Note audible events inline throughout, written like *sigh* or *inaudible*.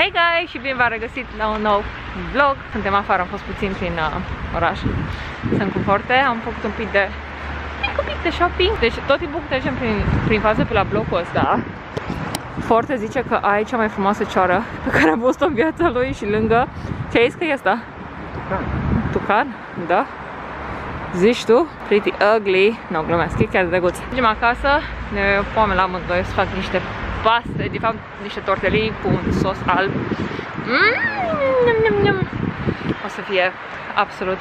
Hey guys și bine v-am regăsit la un nou vlog. Suntem afară, am fost puțin prin uh, oraș. Sunt cu Forte, am făcut un pic de un pic de shopping. Deci tot timpul trecem prin, prin fază pe la blocul ăsta. Forte zice că ai cea mai frumoasă cioară pe care am văzut-o în viața lui și lângă. Ce ai zis că e asta? Tucan. Tucan? Da. Zici tu? Pretty ugly. Nu, no, glumesc, e chiar drăguț. Mergem acasă, ne foame la amândoi să fac niște paste, de fapt niște tortelini cu un sos alb. Mm, o să fie absolut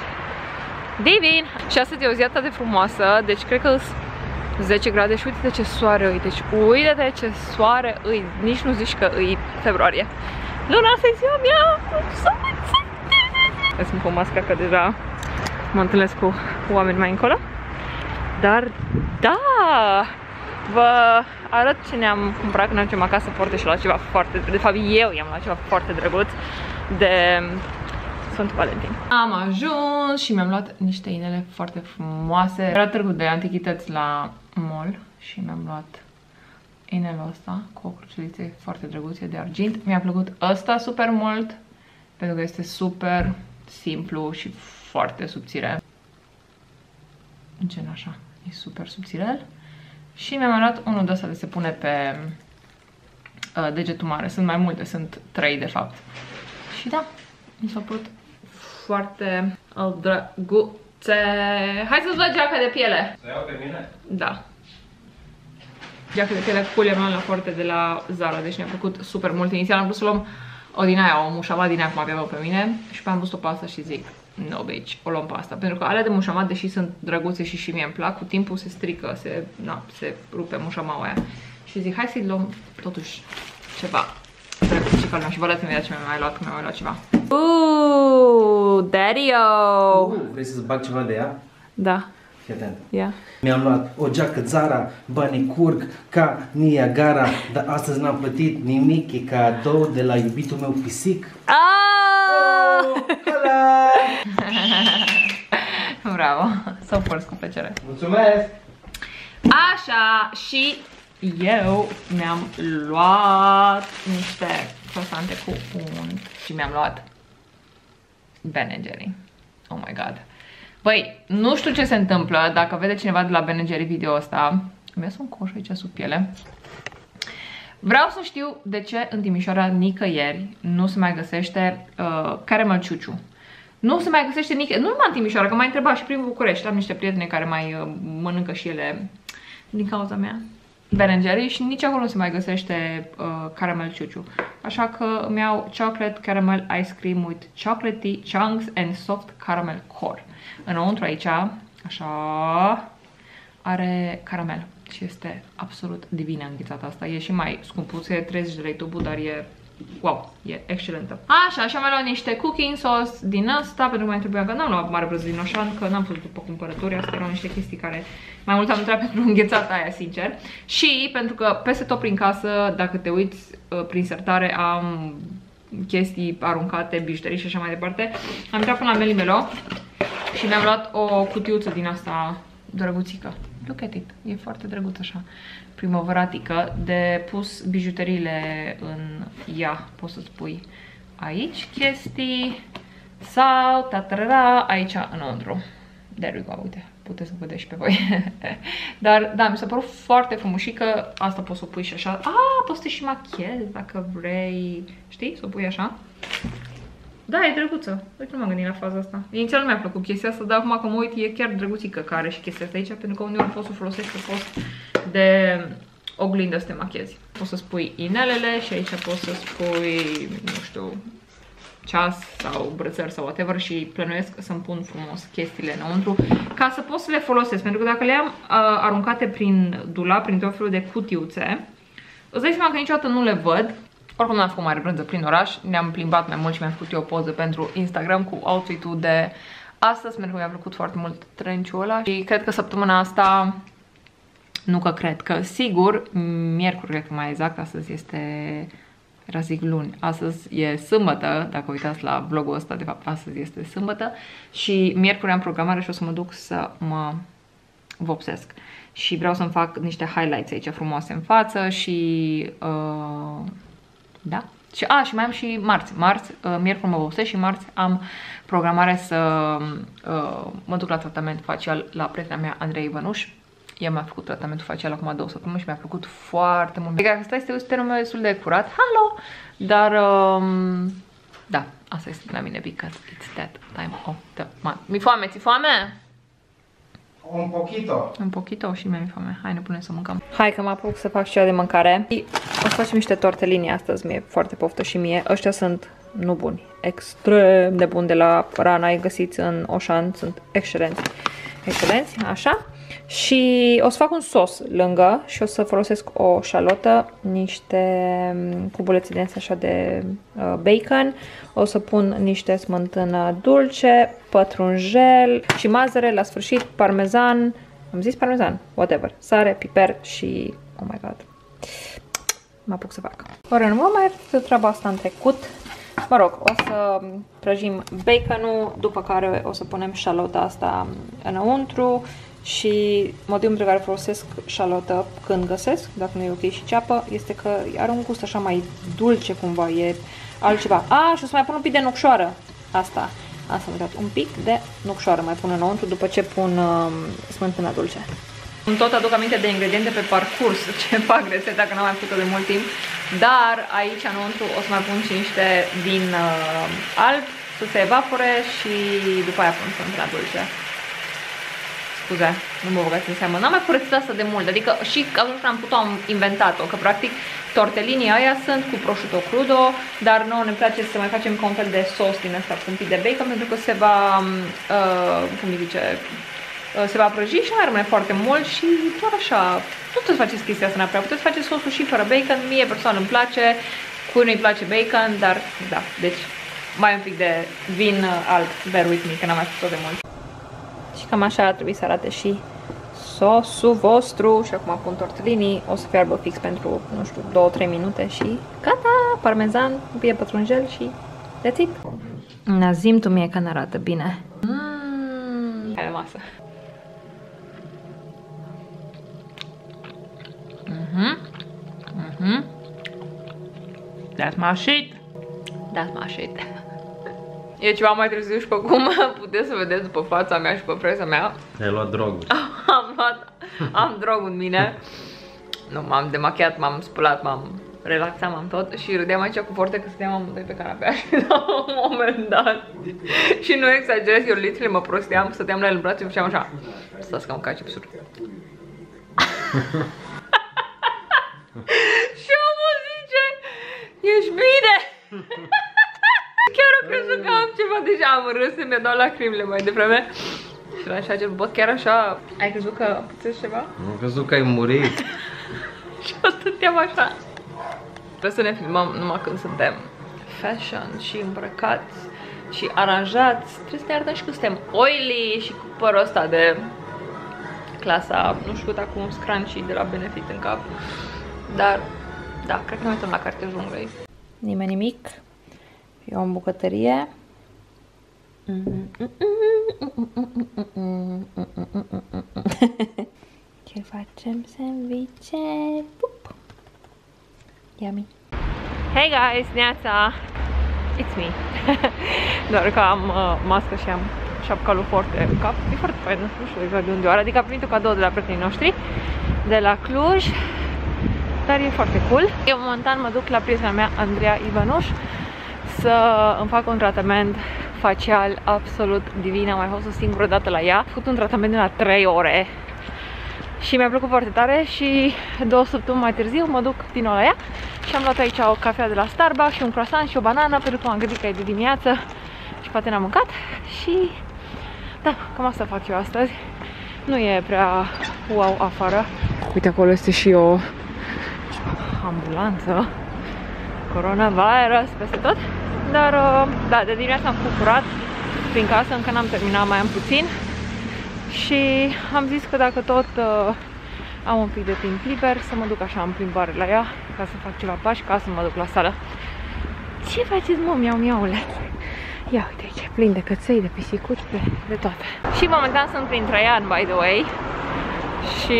divin. Și astăzi e o zi atât de frumoasă, deci cred că 10 grade și uite ce soare îi, deci uite de ce soare îi, nici nu zici că îi februarie. Luna asta e ziua mea, so excited! Sunt cu masca că deja mă întâlnesc cu oameni mai încolo. Dar, da! Vă arăt ce ne-am cumpărat când mergem acasă foarte și la ceva foarte, de fapt eu i-am luat ceva foarte drăguț de Sfântul Valentin. Am ajuns și mi-am luat niște inele foarte frumoase. Era târgul de antichități la mall și mi-am luat inelul ăsta cu o cruciuliță foarte drăguțe de argint. Mi-a plăcut ăsta super mult pentru că este super simplu și foarte subțire. Gen așa, e super subțirel. Și mi-am luat unul de ăsta de se pune pe uh, degetul mare. Sunt mai multe, sunt trei de fapt. Și da, mi s-a părut foarte drăguțe. Hai să-ți văd geaca de piele. Să iau pe mine? Da. Geaca de piele cu lemon la foarte de la Zara, deci mi-a plăcut super mult. Inițial am vrut să luăm o din aia, o mușama din aia cum aveam pe mine și pe am văzut-o pe asta și zic, no bitch, o luăm pe asta. Pentru că alea de mușamat, deși sunt drăguțe și și mie îmi plac, cu timpul se strică, se, na, se rupe mușamaua aia. Și zic, hai să-i luăm totuși ceva drăguț și calma. Și vă arăt imediat ce mi-am mai luat, că mi-am mai luat ceva. Uuuu, daddy-o! Uh, vrei să-ți bag ceva de ea? Da, Fii atent. ia. Mi-am luat o geacă Zara, banii curg ca Niagara, dar astăzi n-am plătit nimic, e cadou de la iubitul meu pisic. Ah! Oh, hala! *laughs* Bravo, să o porți cu plăcere. Mulțumesc! Așa, și eu mi-am luat niște croissante cu unt și mi-am luat Ben Jerry. Oh my god. Băi, nu știu ce se întâmplă, dacă vede cineva de la Ben Jerry video ăsta, mi ies un coș aici sub piele. Vreau să știu de ce în Timișoara nicăieri nu se mai găsește uh, caramel ciuciu. Nu se mai găsește nicăieri, nu numai în Timișoara, că m-a întrebat și prin București. Am niște prietene care mai uh, mănâncă și ele din cauza mea. Ben Jerry și nici acolo nu se mai găsește uh, caramel ciuciu. Așa că îmi iau chocolate caramel ice cream with chocolatey chunks and soft caramel core. Înăuntru aici, așa, are caramel și este absolut divină înghețata asta. E și mai scumpuț, e 30 de lei tubul, dar e wow, e excelentă. Așa, și am mai luat niște cooking sauce din asta, pentru că mai trebuia că n-am luat mare brăză din Oșan, că n-am fost după cumpărături, astea erau niște chestii care mai mult am intrat *laughs* pentru înghețata aia, sincer. Și pentru că peste tot prin casă, dacă te uiți uh, prin sertare, am chestii aruncate, bijuterii și așa mai departe. Am intrat până la Melimelo și mi-am luat o cutiuță din asta drăguțică. Look at it. E foarte drăguț așa, primăvăratică, de pus bijuteriile în ea, poți să spui aici chestii sau tatarara, aici înăuntru. There we go, uite, puteți să vedeți și pe voi. *laughs* Dar da, mi s-a părut foarte frumos și că asta poți să o pui și așa. Ah, poți să te și machiezi dacă vrei, știi, să o pui așa. Da, e drăguță. Uite, nu m-am gândit la faza asta. Inițial nu mi-a plăcut chestia asta, dar acum că mă uit, e chiar drăguțică care și chestia asta aici, pentru că uneori poți să o folosești pe post de oglindă să te machiezi. Poți să spui inelele și aici poți să spui, nu știu, ceas sau brățări sau whatever și plănuiesc să-mi pun frumos chestiile înăuntru ca să pot să le folosesc. Pentru că dacă le am uh, aruncate prin dulap, prin tot felul de cutiuțe, îți dai seama că niciodată nu le văd oricum n-am făcut mare brânză prin oraș, ne-am plimbat mai mult și mi-am făcut eu o poză pentru Instagram cu outfit-ul de astăzi, pentru că mi-a plăcut foarte mult trenciul ăla și cred că săptămâna asta, nu că cred, că sigur, miercuri cred că mai exact, astăzi este, era zic luni, astăzi e sâmbătă, dacă uitați la vlogul ăsta, de fapt astăzi este sâmbătă și miercuri am programare și o să mă duc să mă vopsesc. Și vreau să-mi fac niște highlights aici frumoase în față și uh, da, Și, a, și mai am și marți. Marți, uh, miercuri mă obosesc și marți am programare să uh, mă duc la tratament facial la prietena mea, Andrei Ivănuș. Ea mi-a făcut tratamentul facial acum două săptămâni și mi-a plăcut foarte mult. Adică asta este un meu destul de curat. Hello! Dar, um, da, asta este la mine because it's that time of the month. Mi foame, ți foame? Un poquito. Un poquito și mi-e foame. Hai, ne punem să mâncăm. Hai că mă apuc să fac ceva de mâncare. O să facem niște tortelini astăzi, mi-e foarte poftă și mie. Ăștia sunt nu buni, extrem de buni de la Rana, ai găsiți în Oșan, sunt excelenți. Excelenți, așa. Și o să fac un sos lângă și o să folosesc o șalotă, niște mm, cubulețe de așa de uh, bacon, o să pun niște smântână dulce, pătrunjel și mazăre la sfârșit, parmezan, am zis parmezan, whatever, sare, piper și, oh my god, mă apuc să fac. Ori nu mă mai făcut treaba asta în trecut, Mă rog, o să prăjim baconul, după care o să punem șalota asta înăuntru și motivul pentru care folosesc șalotă când găsesc, dacă nu e ok și ceapă, este că are un gust așa mai dulce cumva, e altceva. A, și o să mai pun un pic de nucșoară. Asta. Asta am uitat. Un pic de nucșoară mai pun înăuntru după ce pun uh, smântâna dulce. Tot aduc aminte de ingrediente pe parcurs *laughs* ce fac rețeta, că n-am mai făcut-o de mult timp. Dar aici înăuntru o să mai pun și niște vin uh, alb să se evapore și după aia pun smântâna dulce scuze, nu mă băgați în seamă. N-am mai curățit asta de mult, adică și atunci când am putut am inventat-o, că practic tortelinii aia sunt cu prosciutto crudo, dar nouă ne place să mai facem ca un fel de sos din asta cu un pic de bacon, pentru că se va, uh, cum îi zice, uh, se va prăji și nu mai rămâne foarte mult și doar așa, nu puteți faceți chestia asta neapărat, puteți face sosul și fără bacon, mie personal îmi place, cui nu-i place bacon, dar da, deci mai un pic de vin uh, alb, bear with me, că n-am mai făcut-o de mult. Și cam așa ar trebui să arate și sosul vostru. Și acum pun tortelini, o să fiarbă fix pentru, nu știu, 2-3 minute și gata! Parmezan, bine pătrunjel și that's it. Nazim tu mie că ne arată bine. Mmm, hai la masă. Mhm. Mhm. That's my shit. That's my shit. E ceva mai târziu și pe cum *laughs* puteți să vedeți după fața mea și pe freza mea. Ai luat drogul. *laughs* am luat, am drog în mine. Nu, m-am demachiat, m-am spălat, m-am relaxat, m-am tot și râdeam aici cu forte că stăteam amândoi pe canapea *laughs* și la un moment dat și nu exagerez, eu literally mă prosteam, stăteam la el în brațe și făceam așa stați ca un cacipsur și omul zice ești bine Chiar am crezut că am ceva deja, am râs, mi-a dat lacrimile mai devreme. Și la așa bă, chiar așa, ai crezut că puteți ceva? Am crezut că ai murit. *laughs* și eu stăteam așa. Trebuie să ne filmăm numai când suntem fashion și îmbrăcați și aranjați. Trebuie să ne arătăm și când suntem oily și cu părul ăsta de clasa, nu știu cât acum, scrunchie de la Benefit în cap. Dar, da, cred că ne uităm la cartea junglei. Nimeni nimic. Eu în bucătărie. *laughs* Ce facem sandvice? Pup. Yummy. Hey guys, neața! It's me. *laughs* Doar că am uh, mască și am șapca lui foarte în cap. E foarte fain, nu știu exact de unde o are. Adică am primit un cadou de la prietenii noștri de la Cluj. Dar e foarte cool. Eu momentan mă duc la prietena mea, Andreea Ivanuș, să îmi fac un tratament facial absolut divin. Am mai fost o singură dată la ea. Am făcut un tratament de la 3 ore și mi-a plăcut foarte tare și două săptămâni mai târziu mă duc din nou la ea și am luat aici o cafea de la Starbucks și un croissant și o banană pentru că m-am gândit că e de dimineață și poate n-am mâncat și da, cam asta fac eu astăzi. Nu e prea wow afară. Uite, acolo este și o ambulanță. Coronavirus peste tot. Dar, uh, da, de dimineața am curat prin casă, încă n-am terminat, mai am puțin. Și am zis că dacă tot uh, am un pic de timp liber, să mă duc așa în plimbare la ea, ca să fac ceva pași, ca să mă duc la sală. Ce faceți, mă, miau miaule? Ia uite aici, plin de căței, de pisicuți, de, de toate. Și momentan sunt prin Traian, by the way. Și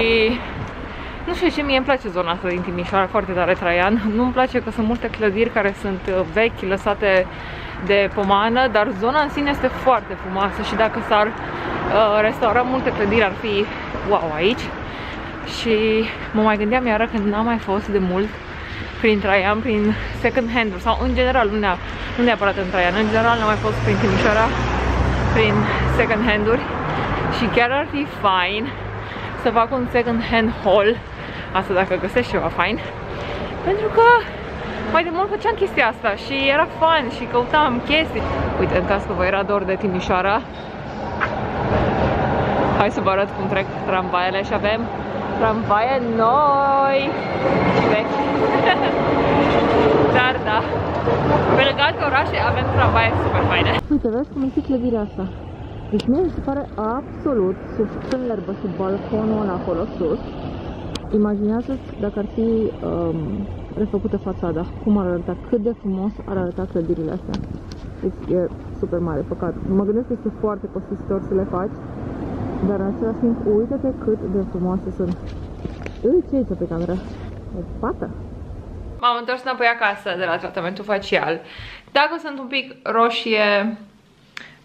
Nu știu ce, mie îmi place zona asta din Timișoara, foarte tare Traian. *laughs* Nu-mi place că sunt multe clădiri care sunt uh, vechi, lăsate de pomană, dar zona în sine este foarte frumoasă și dacă s-ar uh, restaura multe clădiri ar fi wow aici. Și mă mai gândeam iară când n-am mai fost de mult prin Traian, prin second hand sau în general, nu, neap nu neapărat în Traian, în general n-am mai fost prin Timișoara, prin second hand-uri și chiar ar fi fain să fac un second hand haul, asta dacă găsești ceva fain, pentru că mai de mult făceam chestia asta și era fun și căutam chestii. Uite, în caz că vă era dor de Timișoara, hai să vă arăt cum trec tramvaiele și avem tramvaie noi și vechi. *laughs* Dar da, pe lângă alte orașe avem tramvaie super faine. Uite, vezi cum e clădirea asta. Deci mie mi se pare absolut superbă și balconul ăla acolo sus. Imaginează-ți dacă ar fi um, refăcută fațada, cum ar arăta, cât de frumos ar arăta clădirile astea. Deci e super mare păcat. Mă gândesc că este foarte costisitor să le faci, dar în același timp, uite-te cât de frumoase sunt. Ui, ce aici pe cameră? O pată? M-am întors înapoi acasă de la tratamentul facial. Dacă sunt un pic roșie,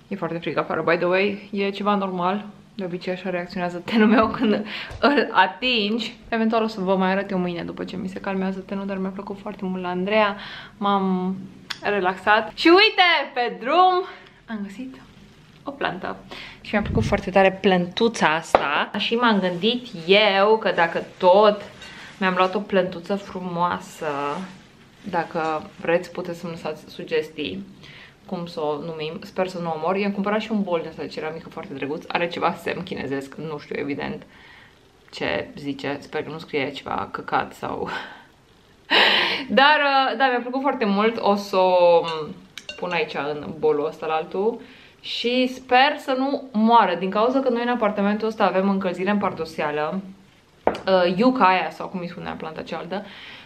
e foarte frig afară, by the way, e ceva normal. De obicei așa reacționează tenul meu când îl atingi. Eventual o să vă mai arăt eu mâine după ce mi se calmează tenul, dar mi-a plăcut foarte mult la Andreea. M-am relaxat. Și uite, pe drum am găsit o plantă. Și mi-a plăcut foarte tare plantuța asta. Și m-am gândit eu că dacă tot mi-am luat o plantuță frumoasă, dacă vreți puteți să-mi lăsați sugestii cum să o numim, sper să nu o mor. I-am cumpărat și un bol de ăsta de ceramică foarte drăguț, are ceva semn chinezesc, nu știu evident ce zice, sper că nu scrie ceva căcat sau... *laughs* Dar, uh, da, mi-a plăcut foarte mult, o să o um, pun aici în bolul ăsta la altul și sper să nu moară, din cauza că noi în apartamentul ăsta avem încălzire în pardoseală, uh, yuca aia, sau cum îi spunea planta cealaltă,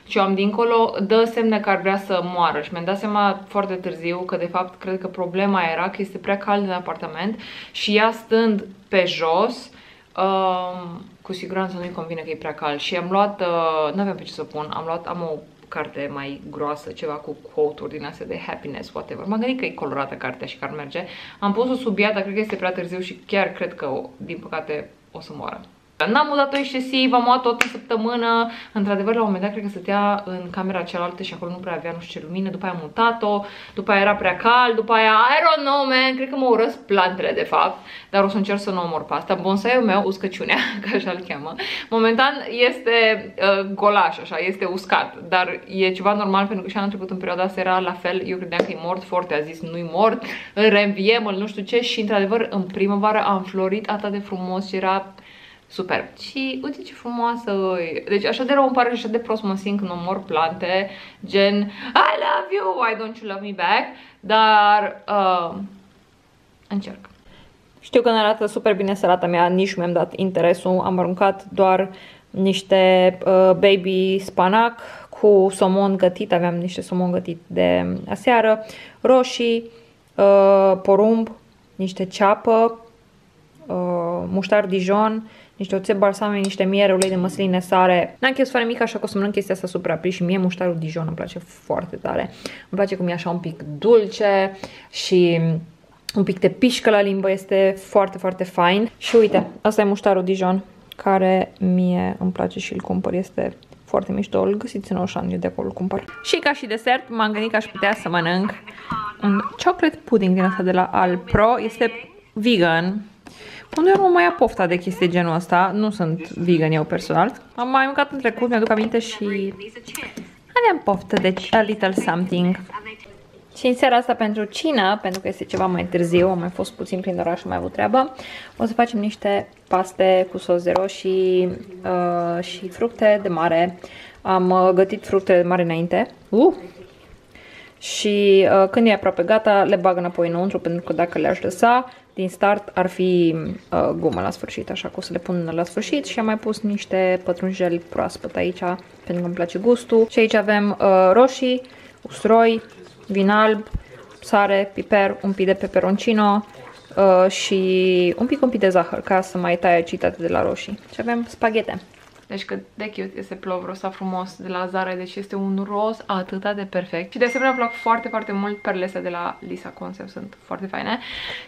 și am dincolo dă semne că ar vrea să moară și mi-am dat seama foarte târziu că de fapt cred că problema era că este prea cald în apartament și ea stând pe jos um, cu siguranță nu-i convine că e prea cald și am luat, uh, nu aveam pe ce să pun, am luat, am o carte mai groasă, ceva cu quote-uri din astea de happiness, whatever. M-am gândit că e colorată cartea și că ar merge. Am pus-o sub ea, dar cred că este prea târziu și chiar cred că, din păcate, o să moară. N-am mutat-o excesiv, am luat tot o săptămână. Într-adevăr, la un moment dat, cred că stătea în camera cealaltă și acolo nu prea avea nu știu ce lumină. După aia am mutat-o, după aia era prea cald, după aia, I don't know, man, cred că mă urăsc plantele, de fapt. Dar o să încerc să nu omor pe asta. Bonsaiul meu, uscăciunea, *laughs* ca așa-l cheamă, momentan este uh, golaș, așa, este uscat. Dar e ceva normal, pentru că și anul trecut în perioada asta era la fel. Eu credeam că e mort, foarte a zis nu-i mort, îl reînviem, îl nu știu ce. Și, într-adevăr, în primăvară am florit atât de frumos și era Superb. Și uite ce frumoasă e. Deci așa de rău îmi pare așa de prost mă simt când omor plante, gen I love you, why don't you love me back? Dar uh, încerc. Știu că ne arată super bine salata mea, nici mi-am dat interesul, am aruncat doar niște uh, baby spanac cu somon gătit, aveam niște somon gătit de aseară, roșii, uh, porumb, niște ceapă, uh, muștar Dijon, niște oțet balsamic, niște miere, ulei de măsline, sare. N-am chef soare mic, așa că o să mănânc chestia asta super apris și mie muștarul Dijon îmi place foarte tare. Îmi place cum e așa un pic dulce și un pic de pișcă la limbă, este foarte, foarte fain. Și uite, asta e muștarul Dijon, care mie îmi place și îl cumpăr, este foarte mișto, îl găsiți în Oșan, eu de acolo îl cumpăr. Și ca și desert, m-am gândit că aș putea să mănânc un chocolate pudding din asta de la Alpro, este vegan, unde nu mai ia pofta de chestii genul ăsta. Nu sunt vegan eu personal. Am mai mâncat în trecut, mi-aduc aminte și aveam poftă de a little something. Și în seara asta pentru cină, pentru că este ceva mai târziu, am mai fost puțin prin oraș și mai avut treabă, o să facem niște paste cu sos de roșii uh, și fructe de mare. Am uh, gătit fructele de mare înainte. Uh! Și uh, când e aproape gata, le bag înapoi înăuntru, pentru că dacă le-aș lăsa, din start ar fi uh, gumă la sfârșit, așa că o să le pun la sfârșit și am mai pus niște pătrunjel proaspăt aici, pentru că îmi place gustul. Și aici avem uh, roșii, usturoi, vin alb, sare, piper, un pic de peperoncino uh, și un pic un pic de zahăr ca să mai taie aciditate de la roșii. Și avem spaghete. Deci cât de cute este plovul ăsta frumos de la Zara, deci este un roz atât de perfect. Și de asemenea îmi plac foarte, foarte mult perlele astea de la Lisa Concept, sunt foarte faine.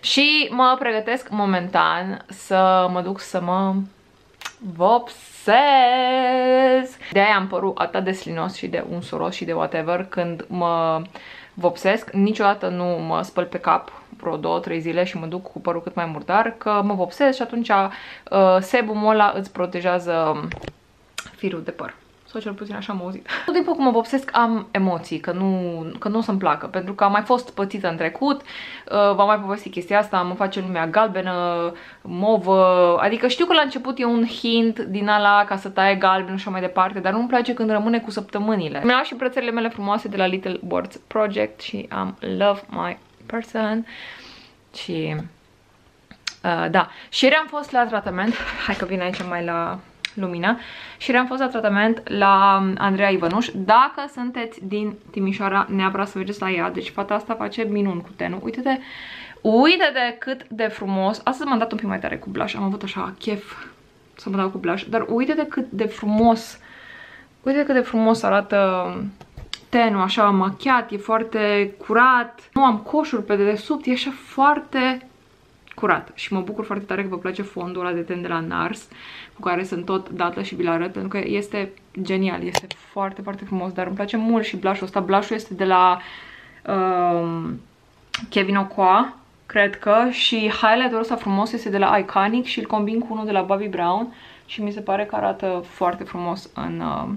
Și mă pregătesc momentan să mă duc să mă vopsez. De-aia am părul atât de slinos și de unsuros și de whatever când mă vopsesc. Niciodată nu mă spăl pe cap vreo 2-3 zile și mă duc cu părul cât mai murdar, că mă vopsesc și atunci uh, sebumul ăla îți protejează firul de păr sau cel puțin așa am auzit. Tot timpul cum mă vopsesc am emoții, că nu, că nu o să-mi placă, pentru că am mai fost pățită în trecut, uh, v-am mai povestit chestia asta, mă face lumea galbenă, movă, adică știu că la început e un hint din ala ca să taie galben și așa mai departe, dar nu-mi place când rămâne cu săptămânile. Mi-am și brățările mele frumoase de la Little Words Project și am Love My Person și... Uh, da, și ieri am fost la tratament, *laughs* hai că vin aici mai la lumina și am fost la tratament la Andreea Ivănuș. Dacă sunteți din Timișoara, neapărat să mergeți la ea. Deci fata asta face minuni cu tenul. Uite-te, uite de cât de frumos. Astăzi m-am dat un pic mai tare cu blush. Am avut așa chef să mă dau cu blush. Dar uite de cât de frumos, uite cât de frumos arată tenul, așa machiat, e foarte curat. Nu am coșuri pe dedesubt, e așa foarte curat și mă bucur foarte tare că vă place fondul ăla de ten de la NARS cu care sunt tot dată și vi arăt pentru că este genial, este foarte, foarte frumos, dar îmi place mult și blush-ul ăsta. Blush-ul este de la um, Kevin Ocoa, cred că, și highlighter-ul ăsta frumos este de la Iconic și îl combin cu unul de la Bobbi Brown și mi se pare că arată foarte frumos în uh,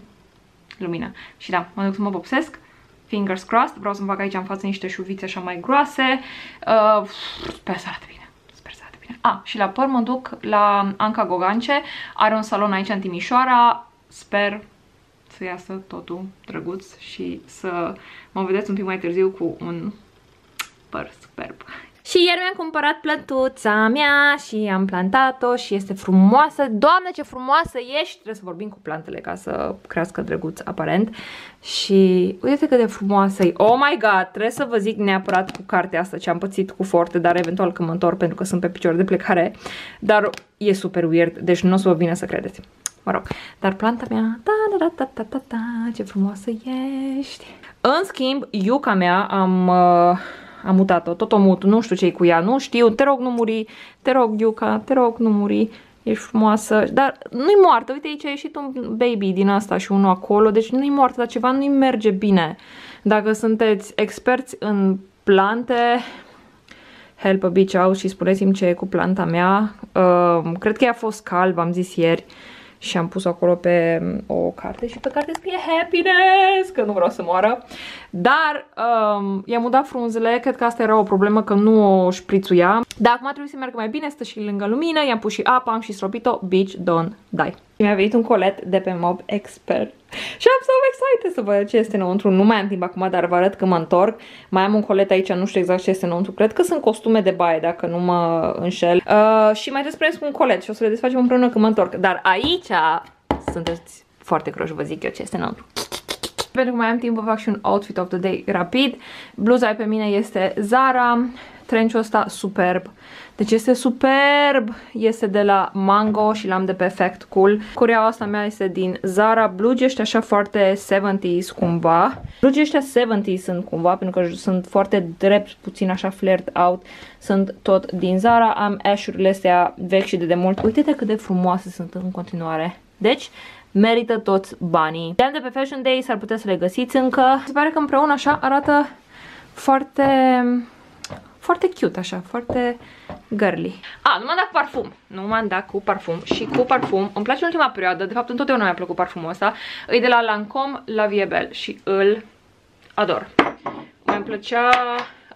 lumină. Și da, mă duc să mă vopsesc fingers crossed, vreau să-mi fac aici în față niște șuvițe așa mai groase, uh, sper să arate bine. A, și la păr mă duc la Anca Gogance, are un salon aici în Timișoara, sper să iasă totul drăguț și să mă vedeți un pic mai târziu cu un păr superb. Și ieri mi-am cumpărat plătuța mea și am plantat-o și este frumoasă. Doamne, ce frumoasă ești! Trebuie să vorbim cu plantele ca să crească drăguț, aparent. Și uite cât de frumoasă e. Oh my god, trebuie să vă zic neapărat cu cartea asta ce am pățit cu forte, dar eventual când mă întorc pentru că sunt pe picior de plecare. Dar e super weird, deci nu o să vă vină să credeți. Mă rog, dar planta mea, ta, ta, ta, ta, ta, ta, ce frumoasă ești! În schimb, iuca mea am... Uh, am mutat-o, tot o mut, nu știu ce cu ea, nu știu, te rog nu muri, te rog Iuca, te rog nu muri, ești frumoasă, dar nu-i moartă, uite aici a ieșit un baby din asta și unul acolo, deci nu-i moartă, dar ceva nu-i merge bine. Dacă sunteți experți în plante, help a bitch out și spuneți-mi ce e cu planta mea. Uh, cred că ea a fost calb, am zis ieri și am pus acolo pe um, o carte și pe carte scrie happiness, că nu vreau să moară. Dar um, i-am udat frunzele, cred că asta era o problemă că nu o șprițuia. Dar acum trebuie să meargă mai bine, stă și lângă lumină, i-am pus și apă, am și stropit-o, bitch, don't die. Mi-a venit un colet de pe Mob Expert și am so excited să văd ce este înăuntru. Nu mai am timp acum, dar vă arăt că mă întorc. Mai am un colet aici, nu știu exact ce este înăuntru. Cred că sunt costume de baie, dacă nu mă înșel. Uh, și mai trebuie să un colet și o să le desfacem împreună când mă întorc. Dar aici sunteți foarte croși, vă zic eu ce este înăuntru. Pentru că mai am timp, vă fac și un outfit of the day rapid. Bluza pe mine este Zara, trench ăsta superb. Deci este superb, este de la Mango și l-am de pe Fact Cool. Cureaua asta mea este din Zara, blugi ăștia așa foarte 70s cumva. Blugi ăștia 70s sunt cumva, pentru că sunt foarte drept, puțin așa flirt out. Sunt tot din Zara, am ash-urile astea vechi și de demult. Uite-te cât de frumoase sunt în continuare. Deci, merită toți banii. Le-am de pe Fashion Day, s-ar putea să le găsiți încă. Se pare că împreună așa arată foarte foarte cute așa, foarte girly. A, nu m-am dat cu parfum. Nu m-am dat cu parfum și cu parfum. Îmi place în ultima perioadă, de fapt întotdeauna mi-a plăcut parfumul ăsta. E de la Lancome La Vie Belle și îl ador. Mi-mi plăcea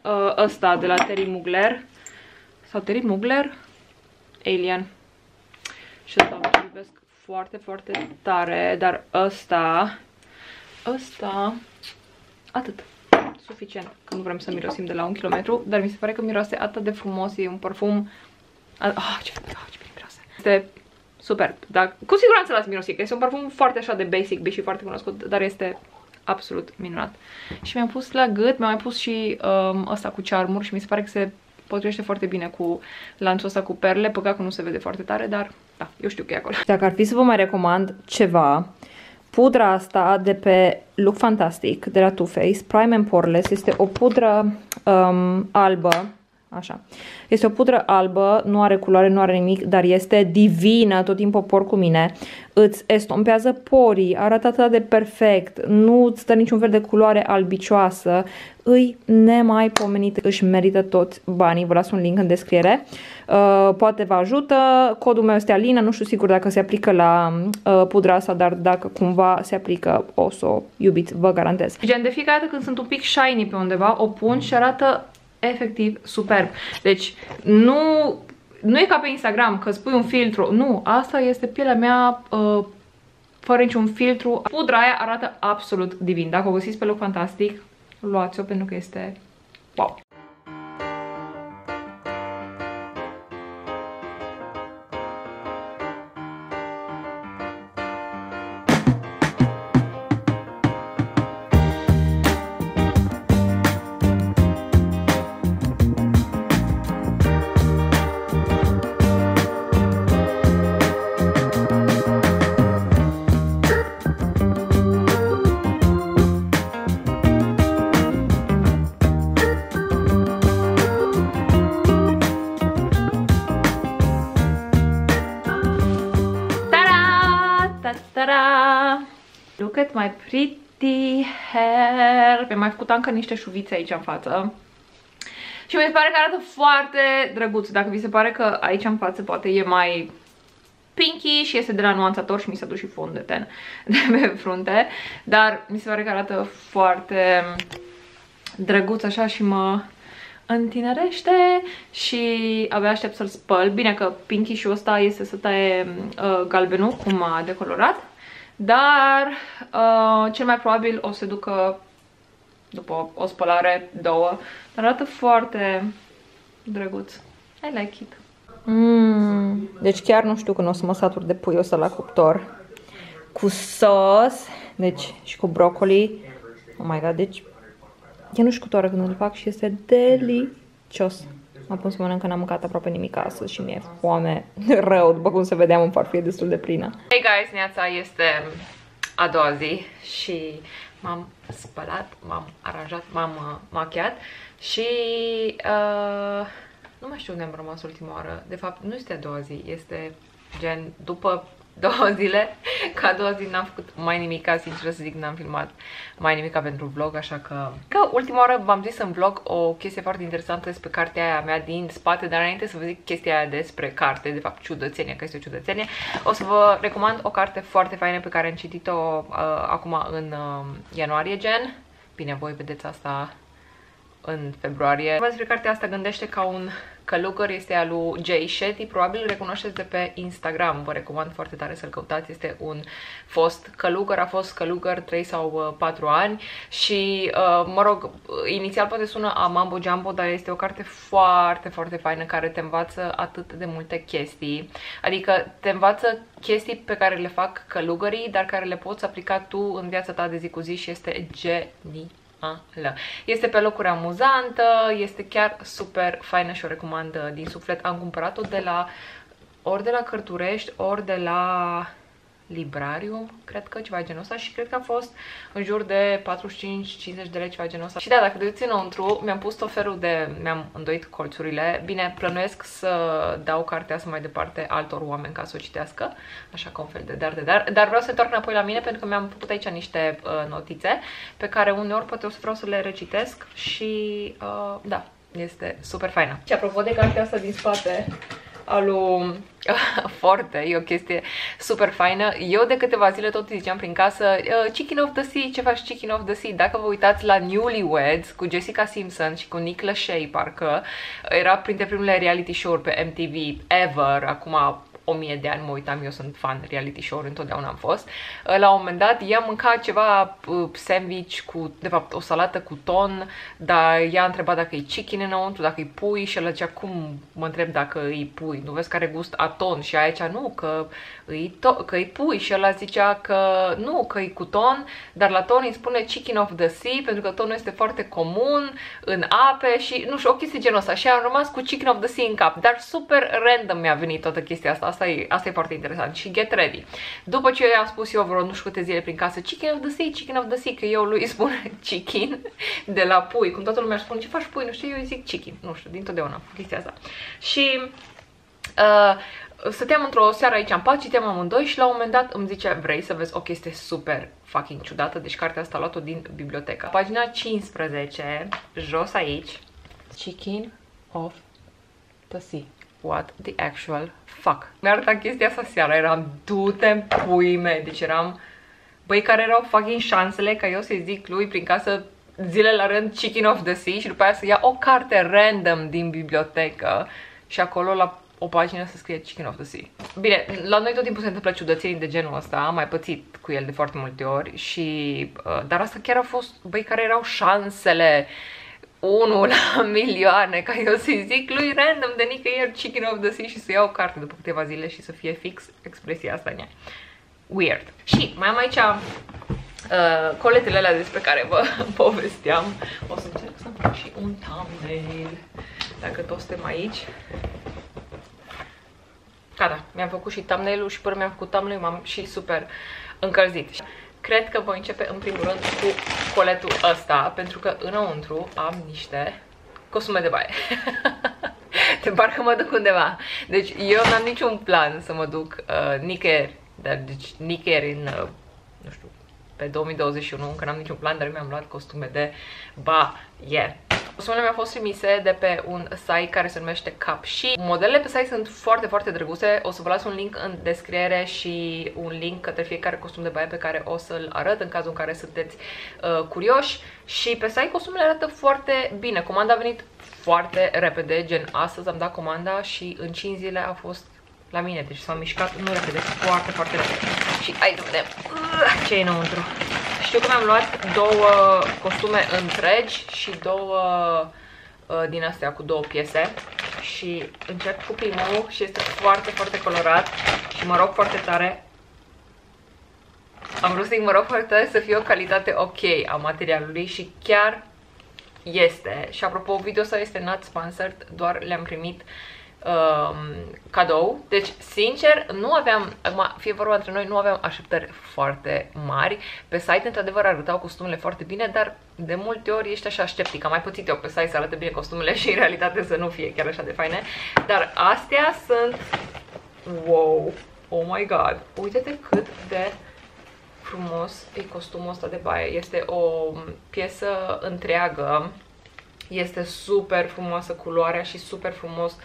uh, ăsta de la Terry Mugler. Sau Terry Mugler? Alien. Și ăsta îl iubesc foarte, foarte tare, dar ăsta, ăsta, atât suficient când vrem să mirosim de la un kilometru, dar mi se pare că miroase atât de frumos, e un parfum... Ah, ce, ah, ce bine miroase! Este superb, dar cu siguranță l-ați mirosit, că este un parfum foarte așa de basic, și foarte cunoscut, dar este absolut minunat. Și mi-am pus la gât, mi-am mai pus și um, ăsta cu cearmuri și mi se pare că se potrivește foarte bine cu lanțul ăsta cu perle, păcat că nu se vede foarte tare, dar Da, eu știu că e acolo. Dacă ar fi să vă mai recomand ceva, pudra asta de pe Look Fantastic, de la Too Faced, Prime and Poreless, este o pudră um, albă, Așa. Este o pudră albă, nu are culoare, nu are nimic, dar este divină, tot timpul o por cu mine. Îți estompează porii, arată atât de perfect, nu îți dă niciun fel de culoare albicioasă. Îi nemaipomenit, își merită toți banii, vă las un link în descriere. Uh, poate vă ajută, codul meu este Alina, nu știu sigur dacă se aplică la uh, pudra asta, dar dacă cumva se aplică o să o iubiți, vă garantez. Gen, de fiecare dată când sunt un pic shiny pe undeva, o pun și arată efectiv superb. Deci nu, nu e ca pe Instagram că spui un filtru. Nu, asta este pielea mea uh, fără niciun filtru. Pudra aia arată absolut divin. Dacă o găsiți pe loc fantastic, luați-o pentru că este wow. My pretty hair. Mi-am mai făcut încă niște șuvițe aici în față. Și mi se pare că arată foarte drăguț. Dacă vi se pare că aici în față poate e mai pinky și este de la nuanțator și mi s-a dus și fond de ten *laughs* de pe frunte. Dar mi se pare că arată foarte drăguț așa și mă întinerește și abia aștept să-l spăl. Bine că pinky și ăsta este să taie uh, galbenul cum a decolorat. Dar uh, cel mai probabil o să ducă după o spălare, două. Dar arată foarte drăguț. I like it. Mm, deci chiar nu știu când o să mă satur de pui ăsta la cuptor. Cu sos, deci și cu broccoli. Oh my god, deci eu nu știu cu toare când îl fac și este delicios. Mă pun să mănânc că n-am mâncat aproape nimic astăzi și mi-e foame *laughs* rău, după cum se vedeam în farfurie destul de plină. Hey guys, neața este a doua zi și m-am spălat, m-am aranjat, m-am uh, machiat și uh, nu mai știu unde am rămas ultima oară. De fapt, nu este a doua zi, este gen după două zile, ca a doua zi n-am făcut mai nimica, sincer să zic, n-am filmat mai nimica pentru vlog, așa că... Că ultima oară v-am zis în vlog o chestie foarte interesantă despre cartea aia mea din spate, dar înainte să vă zic chestia aia despre carte, de fapt ciudățenie, că este o ciudățenie, o să vă recomand o carte foarte faină pe care am citit-o uh, acum în uh, ianuarie, gen. Bine, voi vedeți asta în februarie. Despre cartea asta gândește ca un călugăr, este al lui Jay Shetty, probabil îl recunoașteți de pe Instagram, vă recomand foarte tare să-l căutați, este un fost călugăr, a fost călugăr 3 sau 4 uh, ani și, uh, mă rog, inițial poate sună a Mambo Jumbo, dar este o carte foarte, foarte faină care te învață atât de multe chestii, adică te învață chestii pe care le fac călugării, dar care le poți aplica tu în viața ta de zi cu zi și este genial ală. Este pe locuri amuzantă, este chiar super faină și o recomand din suflet. Am cumpărat-o de la ori de la Cărturești, ori de la Librarium, cred că ceva genul ăsta și cred că a fost în jur de 45-50 de lei ceva genul ăsta. Și da, dacă duceți înăuntru, mi-am pus tot felul de, mi-am îndoit colțurile. Bine, plănuiesc să dau cartea asta mai departe altor oameni ca să o citească, așa ca un fel de dar de dar, dar vreau să întorc înapoi la mine pentru că mi-am făcut aici niște uh, notițe pe care uneori poate o să vreau să le recitesc și uh, da, este super faină. Și apropo de cartea asta din spate, alu *laughs* Forte, e o chestie super faină. Eu de câteva zile tot ziceam prin casă uh, Chicken of the Sea, ce faci Chicken of the Sea? Dacă vă uitați la Newlyweds cu Jessica Simpson și cu Nick Lachey, parcă era printre primele reality show-uri pe MTV ever, acum o mie de ani mă uitam, eu sunt fan reality show întotdeauna am fost. La un moment dat ea mânca ceva uh, sandwich cu, de fapt, o salată cu ton, dar ea a întrebat dacă e chicken înăuntru, dacă e pui și el zicea, cum? Mă întreb dacă e pui, nu vezi care gust a ton? Și aia zicea, nu, că e, to- că e pui. Și el zicea că nu, că e cu ton, dar la ton îi spune chicken of the sea pentru că tonul este foarte comun în ape și nu știu, o chestie genul ăsta. Și am rămas cu chicken of the sea în cap, dar super random mi-a venit toată chestia asta asta e, asta e foarte interesant. Și get ready. După ce i-am spus eu vreo nu știu câte zile prin casă, chicken of the sea, chicken of the sea, că eu lui spun *laughs* chicken de la pui, cum toată lumea spune, ce faci pui, nu știu, eu îi zic chicken, nu știu, dintotdeauna chestia asta. Și uh, stăteam într-o seară aici în pat, citeam amândoi și la un moment dat îmi zice, vrei să vezi o chestie super fucking ciudată, deci cartea asta a luat-o din bibliotecă. Pagina 15, jos aici, Chicken of the Sea. What the actual fuck? Mi-a arătat chestia asta seara, eram du-te pui mei, deci eram băi care erau fucking șansele ca eu să-i zic lui prin casă zile la rând Chicken of the Sea și după aia să ia o carte random din bibliotecă și acolo la o pagină să scrie Chicken of the Sea. Bine, la noi tot timpul se întâmplă ciudățenii de genul ăsta, am mai pățit cu el de foarte multe ori și... Uh, dar asta chiar a fost, băi, care erau șansele unul la milioane, ca eu să-i zic lui random de nicăieri Chicken of the Sea și să iau o carte după câteva zile și să fie fix expresia asta în ea. Weird. Și mai am aici uh, coletele alea despre care vă *laughs* povesteam. O să încerc să-mi fac și un thumbnail, dacă toți suntem aici. Gata, mi-am făcut și thumbnail-ul și până mi-am făcut thumbnail m-am și super încălzit. Cred că voi începe în primul rând cu coletul ăsta, pentru că înăuntru am niște costume de baie. *laughs* Te parcă mă duc undeva. Deci eu n-am niciun plan să mă duc uh, nicăieri, dar deci nicăieri în, uh, nu știu, pe 2021, încă n-am niciun plan, dar mi-am luat costume de baie. Costumele mi-au fost trimise de pe un site care se numește Cap și modelele pe site sunt foarte, foarte drăguțe. O să vă las un link în descriere și un link către fiecare costum de baie pe care o să-l arăt în cazul în care sunteți uh, curioși. Și pe site costumele arată foarte bine. Comanda a venit foarte repede, gen astăzi am dat comanda și în 5 zile a fost la mine, deci s-a mișcat, nu repede, foarte, foarte repede. Și hai să vedem ce e înăuntru. Știu că mi-am luat două costume întregi și două uh, din astea cu două piese și încep cu primul și este foarte, foarte colorat și mă rog foarte tare am vrut să-i mă rog foarte tare să fie o calitate ok a materialului și chiar este. Și apropo, video ăsta este not sponsored, doar le-am primit uh, um, cadou. Deci, sincer, nu aveam, acum, fie vorba între noi, nu aveam așteptări foarte mari. Pe site, într-adevăr, arătau costumele foarte bine, dar de multe ori ești așa sceptic. Am mai pățit eu pe site să arate bine costumele și în realitate să nu fie chiar așa de faine. Dar astea sunt... Wow! Oh my god! Uite-te cât de frumos e costumul ăsta de baie. Este o piesă întreagă. Este super frumoasă culoarea și super frumos uh,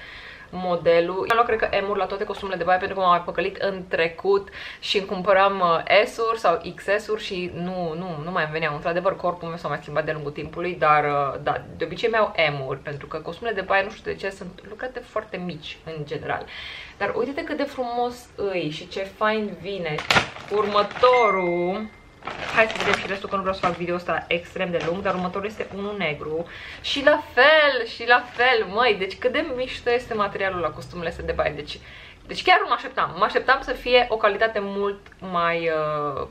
modelul. Am luat, cred că M-uri la toate costumele de baie pentru că m-am mai păcălit în trecut și îmi cumpăram uh, S-uri sau XS-uri și nu, nu, nu mai îmi veneau. Într-adevăr, corpul meu s-a mai schimbat de lungul timpului, dar uh, da, de obicei mi-au M-uri pentru că costumele de baie, nu știu de ce, sunt lucrate foarte mici în general. Dar uite cât de frumos îi și ce fain vine. Următorul Hai să vedem și restul, că nu vreau să fac video ăsta extrem de lung, dar următorul este unul negru. Și la fel, și la fel, măi, deci cât de mișto este materialul la costumele astea de baie. Deci, deci chiar nu mă așteptam. Mă așteptam să fie o calitate mult mai uh,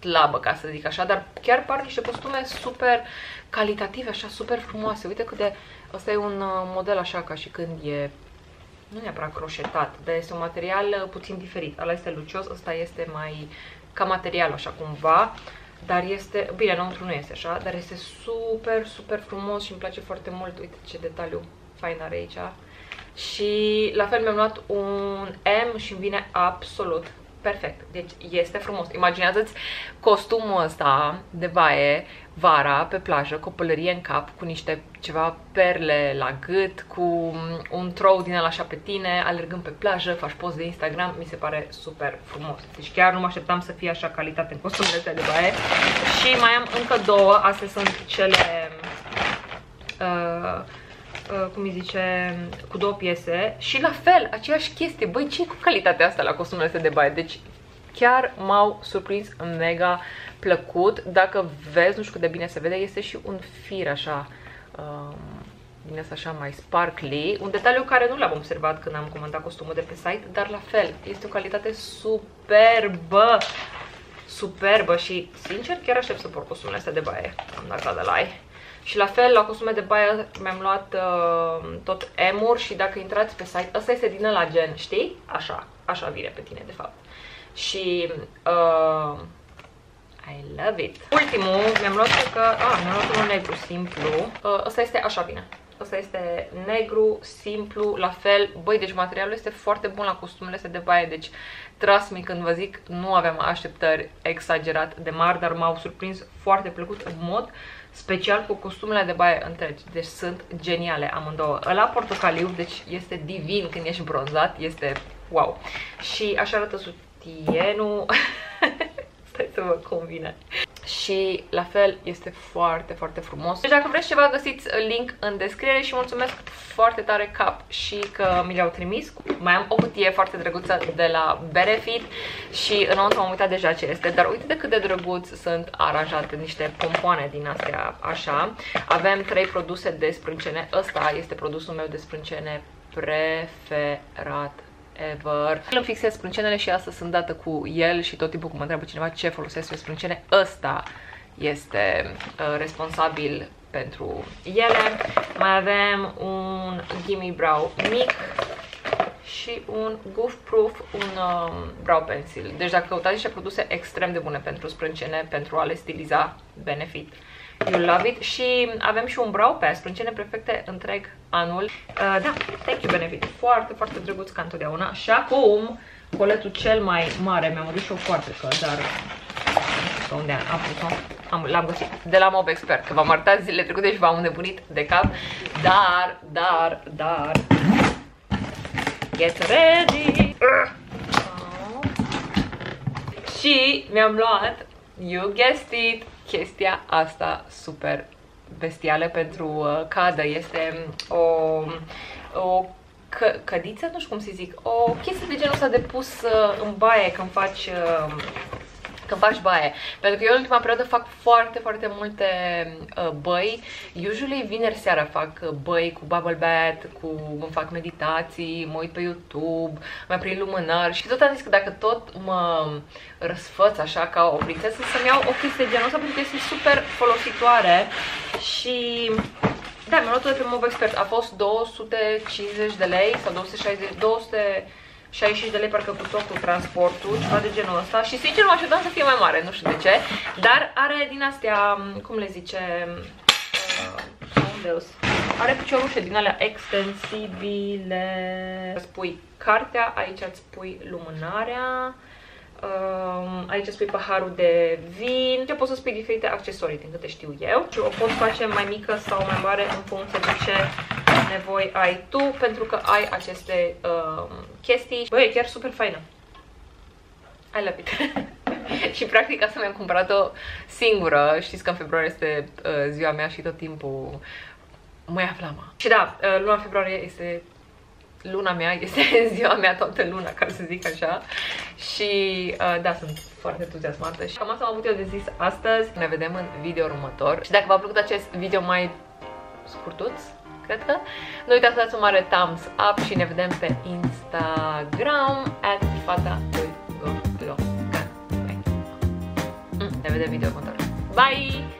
slabă, ca să zic așa, dar chiar par niște costume super calitative, așa, super frumoase. Uite cât de... Asta e un uh, model așa, ca și când e nu neapărat croșetat, dar este un material uh, puțin diferit. Ala este lucios, ăsta este mai ca material așa cumva, dar este, bine, înăuntru nu este așa, dar este super, super frumos și îmi place foarte mult. Uite ce detaliu fain are aici. Și la fel mi-am luat un M și îmi vine absolut perfect. Deci este frumos. Imaginează-ți costumul ăsta de baie vara pe plajă, cu o pălărie în cap, cu niște ceva perle la gât, cu un trou din ăla așa pe tine, alergând pe plajă, faci post de Instagram, mi se pare super frumos. Deci chiar nu mă așteptam să fie așa calitate în costumele astea de baie. Și mai am încă două, astea sunt cele... Uh, uh, cum îi zice, cu două piese și la fel, aceeași chestie. Băi, ce cu calitatea asta la costumele astea de baie? Deci chiar m-au surprins mega plăcut. Dacă vezi, nu știu cât de bine se vede, este și un fir așa, um, din asta așa mai sparkly. Un detaliu care nu l-am observat când am comentat costumul de pe site, dar la fel, este o calitate superbă. Superbă și, sincer, chiar aștept să port costumul astea de baie, am dat la Și la fel, la costume de baie mi-am luat uh, tot emur și dacă intrați pe site, ăsta este din la gen, știi? Așa, așa vine pe tine de fapt. Și uh, I love it. Ultimul, mi-am luat că, ah, mi-am luat unul negru simplu. Uh, ăsta este așa bine. Asta este negru, simplu, la fel. Băi, deci materialul este foarte bun la costumele astea de baie, deci trust me când vă zic, nu aveam așteptări exagerat de mari, dar m-au surprins foarte plăcut în mod special cu costumele de baie întregi. Deci sunt geniale amândouă. Ăla portocaliu, deci este divin când ești bronzat, este wow. Și așa arată sutienul. *laughs* Stai să vă convine și la fel este foarte, foarte frumos. Deci dacă vreți ceva găsiți link în descriere și mulțumesc foarte tare cap și că mi le-au trimis. Mai am o cutie foarte drăguță de la Benefit și înăuntru am uitat deja ce este, dar uite de cât de drăguț sunt aranjate niște pompoane din astea așa. Avem trei produse de sprâncene. Ăsta este produsul meu de sprâncene preferat ever. Îmi fixez sprâncenele și astăzi sunt dată cu el și tot timpul când mă întreabă cineva ce folosesc eu sprâncene, ăsta este uh, responsabil pentru ele. Mai avem un Gimme Brow mic și un Goof Proof, un um, brow pencil. Deci dacă căutați niște produse extrem de bune pentru sprâncene, pentru a le stiliza, benefit. You love it. Și avem și un brow pass, sprâncene perfecte întreg anul. Uh, da, thank you Benefit. Foarte, foarte drăguț ca întotdeauna. Și acum, coletul cel mai mare, mi-am adus și o foarte că, dar pe unde am pus-o? Am, l-am găsit de la Mob Expert, că v-am arătat zilele trecute și v-am înnebunit de cap. Dar, dar, dar... Get ready! Uh. Și mi-am luat, you guessed it, chestia asta super bestială pentru uh, cadă. Este o, o că, cădiță, nu știu cum să zic, o chestie de genul ăsta de pus uh, în baie când faci uh, când faci baie. Pentru că eu în ultima perioadă fac foarte, foarte multe uh, băi. Usually vineri seara fac uh, băi cu bubble bath, cu îmi fac meditații, mă uit pe YouTube, mai prind lumânări și tot am zis că dacă tot mă răsfăț așa ca o prințesă să-mi iau o chestie de genul ăsta pentru că este super folositoare și da, mi-am luat-o de pe Mob Expert. A fost 250 de lei sau 260, 200 65 de lei parcă cu tot cu transportul, ceva de genul ăsta. Și sincer mă așteptam să fie mai mare, nu știu de ce, dar are din astea, cum le zice, uh, are piciorușe din alea extensibile, îți pui cartea, aici îți pui lumânarea, Um, aici spui paharul de vin și poți să spui diferite accesorii, din câte știu eu. Și o poți face mai mică sau mai mare în funcție de ce nevoi ai tu, pentru că ai aceste um, chestii. Băi, e chiar super faină. I love it. *laughs* și practic asta mi-am cumpărat-o singură. Știți că în februarie este uh, ziua mea și tot timpul mă ia flama. Și da, uh, luna februarie este luna mea, *laughs* este ziua mea toată luna, ca să zic așa. Și uh, da, sunt foarte entuziasmată și cam asta am avut eu de zis astăzi. Ne vedem în video următor. Și dacă v-a plăcut acest video mai scurtuț, cred că, nu uitați să dați un mare thumbs up și ne vedem pe Instagram at fata mm, Ne vedem video următor. Bye!